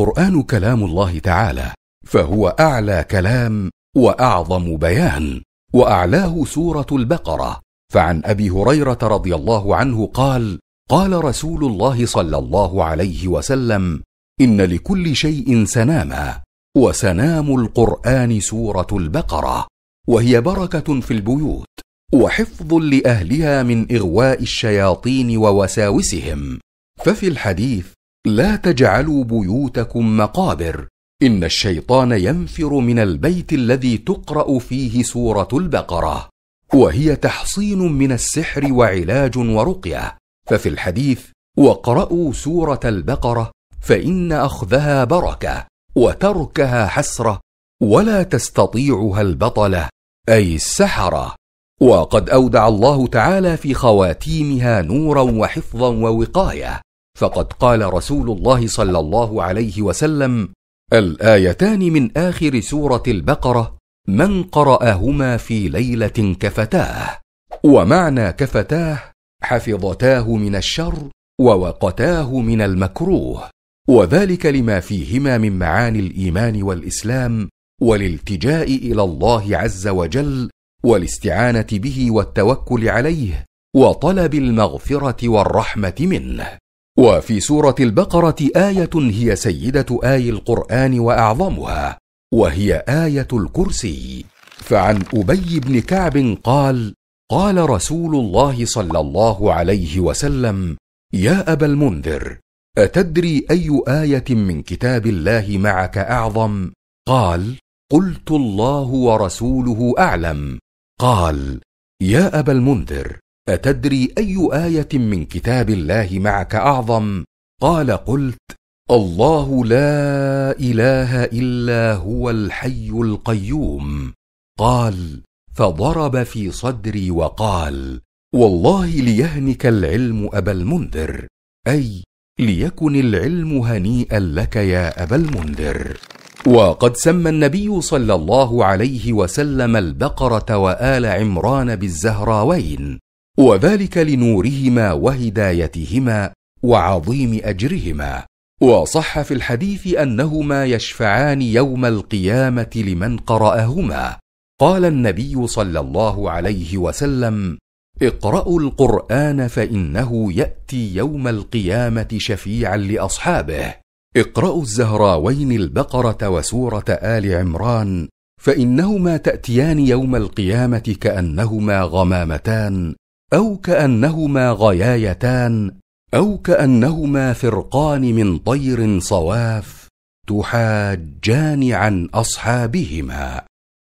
القرآن كلام الله تعالى فهو أعلى كلام وأعظم بيان وأعلاه سورة البقرة. فعن أبي هريرة رضي الله عنه قال قال رسول الله صلى الله عليه وسلم إن لكل شيء سناما وسنام القرآن سورة البقرة وهي بركة في البيوت وحفظ لأهلها من إغواء الشياطين ووساوسهم. ففي الحديث لا تجعلوا بيوتكم مقابر. إن الشيطان ينفر من البيت الذي تقرأ فيه سورة البقرة وهي تحصين من السحر وعلاج ورقية. ففي الحديث واقرأوا سورة البقرة فإن أخذها بركة وتركها حسرة ولا تستطيعها البطلة أي السحرة. وقد أودع الله تعالى في خواتيمها نورا وحفظا ووقاية. فقد قال رسول الله صلى الله عليه وسلم الآيتان من آخر سورة البقرة من قرأهما في ليلة كفتاه ومعنى كفتاه حفظتاه من الشر ووقتاه من المكروه وذلك لما فيهما من معاني الإيمان والإسلام والالتجاء إلى الله عز وجل والاستعانة به والتوكل عليه وطلب المغفرة والرحمة منه. وفي سورة البقرة آية هي سيدة آي القرآن وأعظمها وهي آية الكرسي. فعن أبي بن كعب قال قال رسول الله صلى الله عليه وسلم يا أبا المنذر أتدري أي آية من كتاب الله معك أعظم؟ قال قلت الله ورسوله أعلم. قال يا أبا المنذر أتدري أي آية من كتاب الله معك أعظم؟ قال قلت الله لا إله إلا هو الحي القيوم. قال فضرب في صدري وقال والله ليهنك العلم أبا المنذر أي ليكن العلم هنيئا لك يا أبا المنذر. وقد سمى النبي صلى الله عليه وسلم البقرة وآل عمران بالزهراوين. وذلك لنورهما وهدايتهما وعظيم أجرهما. وصح في الحديث أنهما يشفعان يوم القيامة لمن قرأهما. قال النبي صلى الله عليه وسلم اقرأوا القرآن فإنه يأتي يوم القيامة شفيعا لأصحابه. اقرأوا الزهراوين البقرة وسورة آل عمران فإنهما تأتيان يوم القيامة كأنهما غمامتان. أو كأنهما غيايتان أو كأنهما فرقان من طير صواف تحاجان عن أصحابهما.